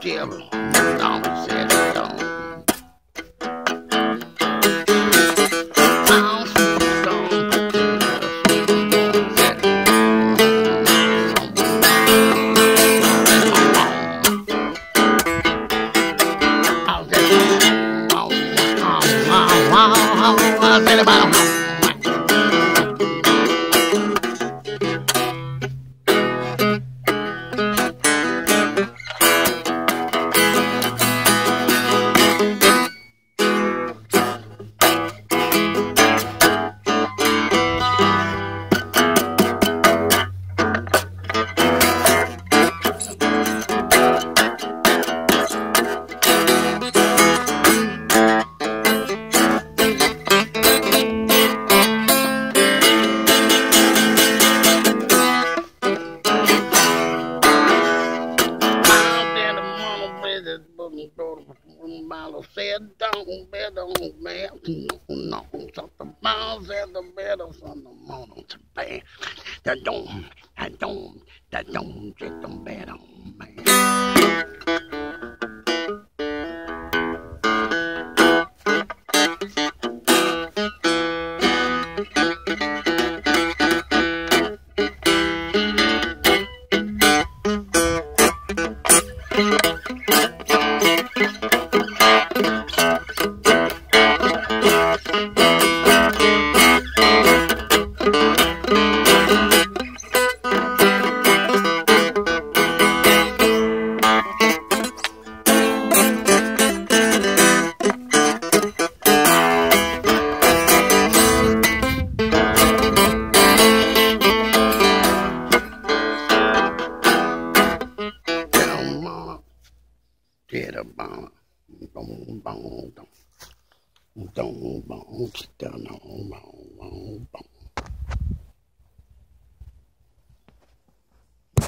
damn. tell about them. Bible said, don't bet on man. No, so the Bible said the of on the morning to bed. That don't, that don't, that don't get the bed on man. Boom, boom, boom. Don't, boom, down, boom, boom, boom.